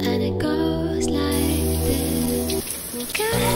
And it goes like this Okay.